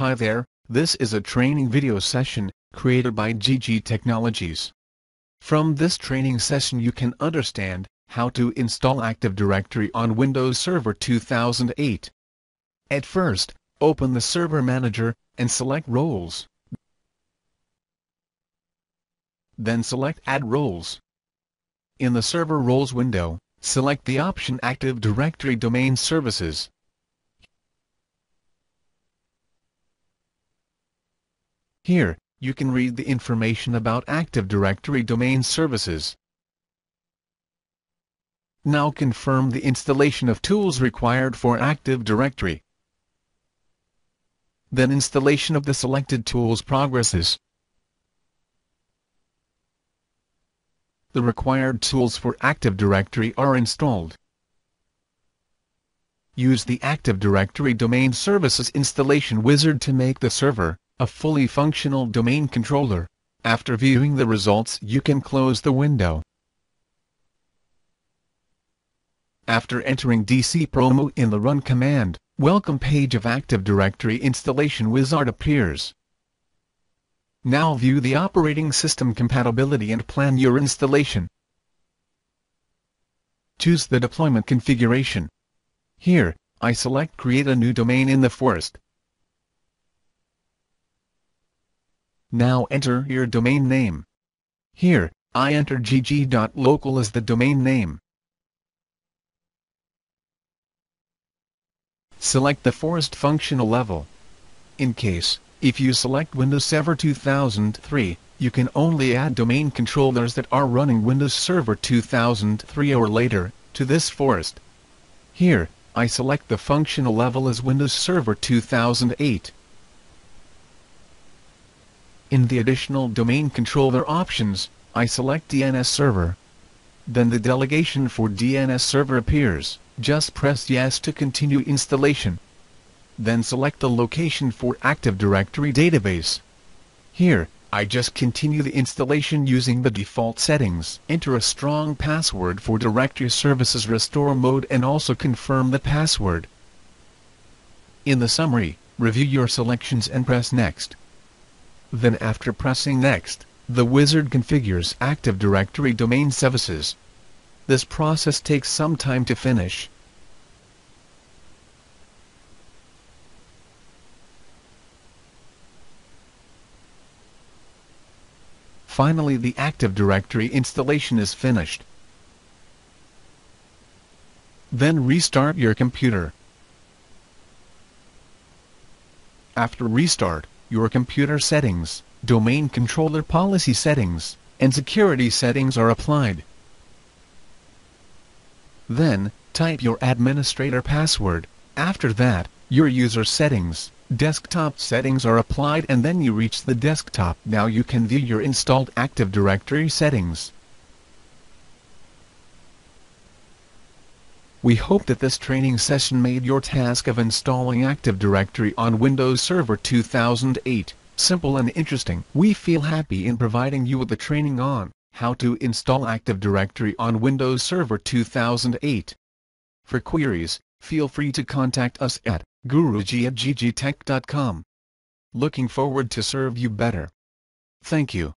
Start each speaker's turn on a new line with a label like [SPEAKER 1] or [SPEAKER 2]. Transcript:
[SPEAKER 1] Hi there, this is a training video session, created by JiJi Technologies. From this training session you can understand, how to install Active Directory on Windows Server 2008. At first, open the Server Manager, and select Roles. Then select Add Roles. In the Server Roles window, select the option Active Directory Domain Services. Here, you can read the information about Active Directory domain services. Now confirm the installation of tools required for Active Directory. Then installation of the selected tools progresses. The required tools for Active Directory are installed. Use the Active Directory Domain Services installation wizard to make the server, a fully functional domain controller. After viewing the results you can close the window. After entering dcpromo in the run command, welcome page of Active Directory installation wizard appears. Now view the operating system compatibility and plan your installation. Choose the deployment configuration. Here, I select create a new domain in the forest. Now enter your domain name. Here, I enter gg.local as the domain name. Select the forest functional level. In case, if you select Windows Server 2003, you can only add domain controllers that are running Windows Server 2003 or later, to this forest. Here, I select the functional level as Windows Server 2008. In the additional domain controller options, I select DNS Server. Then the delegation for DNS Server appears, just press Yes to continue installation. Then select the location for Active Directory database. Here, I just continue the installation using the default settings. Enter a strong password for Directory Services Restore mode and also confirm the password. In the summary, review your selections and press Next. Then after pressing Next, the wizard configures Active Directory domain services. This process takes some time to finish. Finally the Active Directory installation is finished. Then restart your computer. After restart, your computer settings, domain controller policy settings, and security settings are applied. Then, type your administrator password. After that, your user settings, desktop settings are applied and then you reach the desktop. Now you can view your installed Active Directory settings. We hope that this training session made your task of installing Active Directory on Windows Server 2008 simple and interesting. We feel happy in providing you with the training on how to install Active Directory on Windows Server 2008. For queries, feel free to contact us at guruji at ggtech.com. Looking forward to serve you better. Thank you.